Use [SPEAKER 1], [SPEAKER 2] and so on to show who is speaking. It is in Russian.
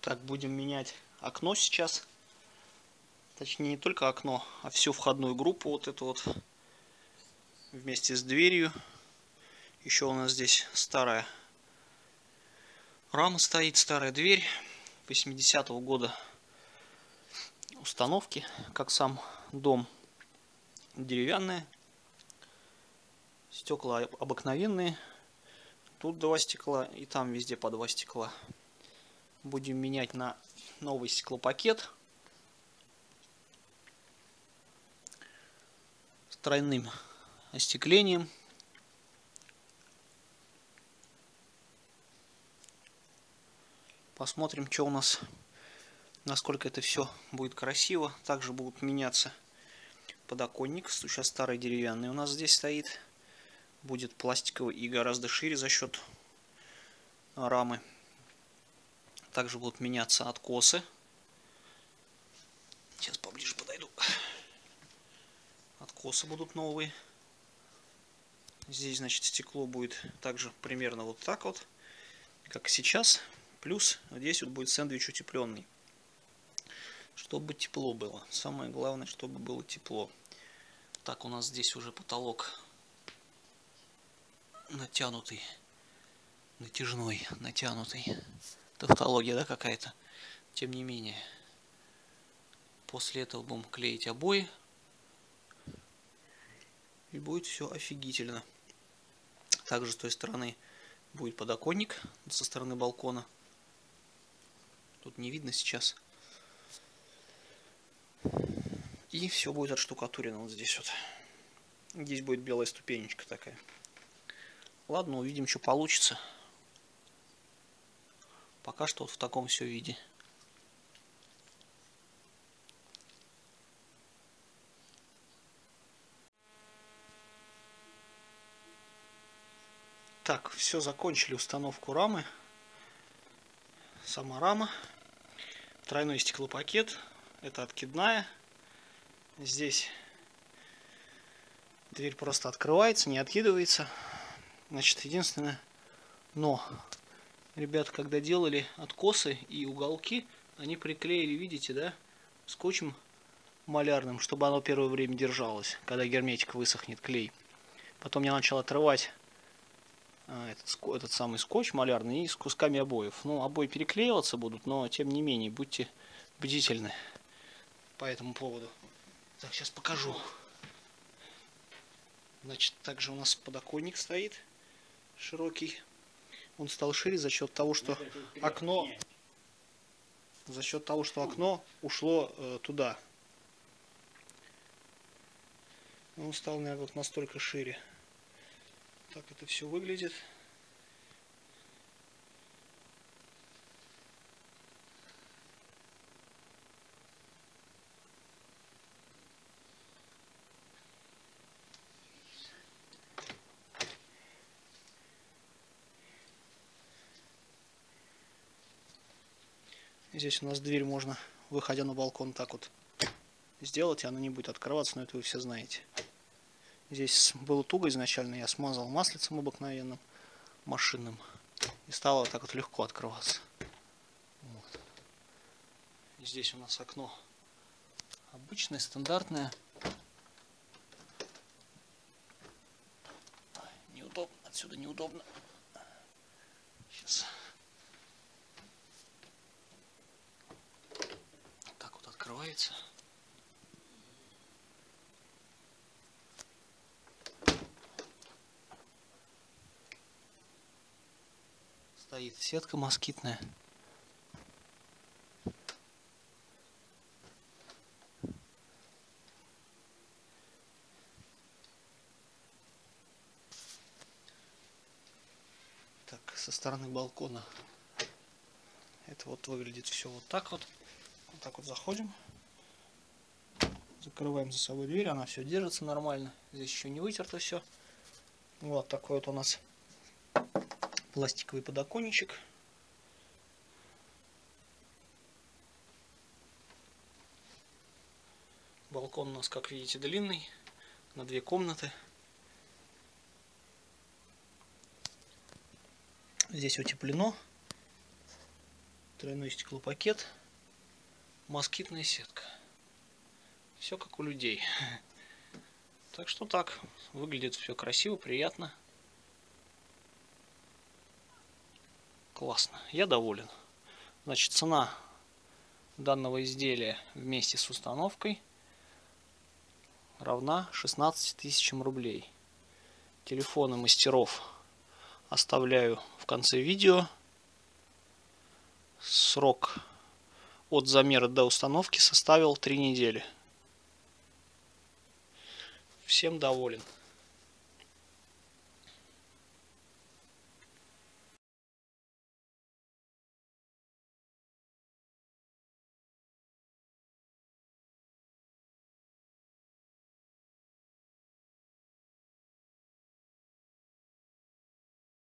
[SPEAKER 1] Так, будем менять окно сейчас. Точнее, не только окно, а всю входную группу. Вот эту вот вместе с дверью. Еще у нас здесь старая рама стоит, старая дверь 80-го года установки, как сам дом деревянная. Стекла обыкновенные. Тут два стекла и там везде по два стекла. Будем менять на новый стеклопакет. С тройным остеклением. Посмотрим, что у нас, насколько это все будет красиво. Также будут меняться подоконник. Сейчас старый деревянный у нас здесь стоит будет пластиковый и гораздо шире за счет рамы. Также будут меняться откосы. Сейчас поближе подойду. Откосы будут новые. Здесь, значит, стекло будет также примерно вот так вот, как сейчас. Плюс здесь вот будет сэндвич утепленный. Чтобы тепло было. Самое главное, чтобы было тепло. Так, у нас здесь уже потолок натянутый, натяжной, натянутый. Тавтология, да, какая-то? Тем не менее. После этого будем клеить обои. И будет все офигительно. Также с той стороны будет подоконник со стороны балкона. Тут не видно сейчас. И все будет отштукатурено вот здесь вот. Здесь будет белая ступенечка такая. Ладно, увидим, что получится. Пока что вот в таком все виде. Так, все, закончили установку рамы. Сама рама. Тройной стеклопакет. Это откидная. Здесь дверь просто открывается, не откидывается. Значит, единственное, но ребята, когда делали откосы и уголки, они приклеили, видите, да, скотчем малярным, чтобы оно первое время держалось, когда герметик высохнет, клей. Потом я начал отрывать а, этот, этот самый скотч малярный и с кусками обоев. Ну, обои переклеиваться будут, но тем не менее, будьте бдительны по этому поводу. Так, сейчас покажу. Значит, также у нас подоконник стоит широкий. Он стал шире за счет того, что окно за счет того, что окно ушло э, туда. Он стал, наверное, вот настолько шире. Так это все выглядит. Здесь у нас дверь можно, выходя на балкон, так вот сделать, и она не будет открываться, но это вы все знаете. Здесь было туго изначально, я смазал маслицем обыкновенным, машинным, и стало так вот легко открываться. Вот. Здесь у нас окно обычное, стандартное. Неудобно, отсюда неудобно. Сейчас. Открывается. Стоит сетка москитная. Так, со стороны балкона это вот выглядит все вот так вот. Вот так вот заходим. Закрываем за собой дверь, она все держится нормально. Здесь еще не вытерто все. Вот такой вот у нас пластиковый подоконничек. Балкон у нас, как видите, длинный, на две комнаты. Здесь утеплено. Тройной стеклопакет. Москитная сетка. Все как у людей. Так что так. Выглядит все красиво, приятно. Классно. Я доволен. Значит, цена данного изделия вместе с установкой равна 16 тысячам рублей. Телефоны мастеров оставляю в конце видео. Срок от замера до установки составил 3 недели. Всем доволен.